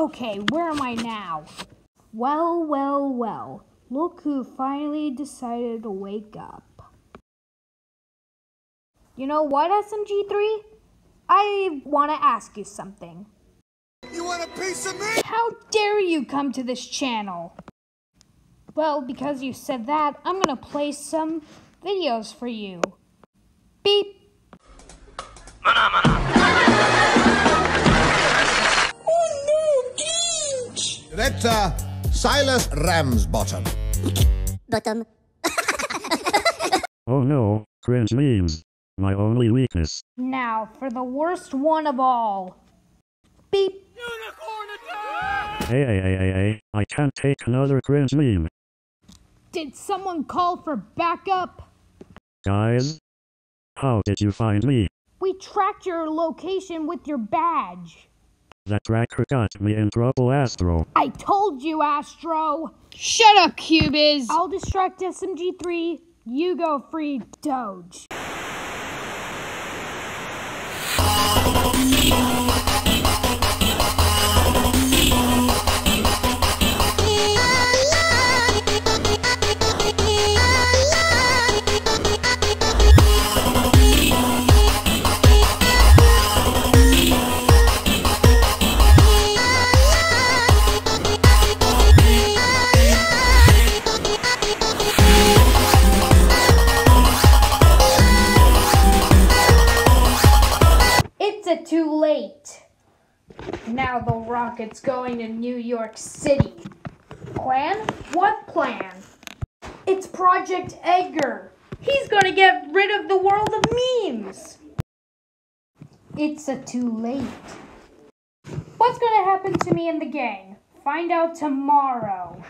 Okay, where am I now? Well, well, well. Look who finally decided to wake up. You know what, SMG3? I want to ask you something. You want a piece of me? How dare you come to this channel? Well, because you said that, I'm gonna play some videos for you. Beep. That's uh, Silas Ramsbottom. Bottom. Oh no, cringe memes. My only weakness. Now for the worst one of all. Beep. Hey, hey, hey, hey, hey, I can't take another cringe meme. Did someone call for backup? Guys? How did you find me? We tracked your location with your badge. That tracker got me in trouble, Astro. I told you, Astro. Shut up, Cubiz! I'll distract SMG3. You go free Doge. It's a too late. Now the rocket's going to New York City. Plan? What plan? It's Project Edgar. He's gonna get rid of the world of memes. It's a too late. What's gonna happen to me and the gang? Find out tomorrow.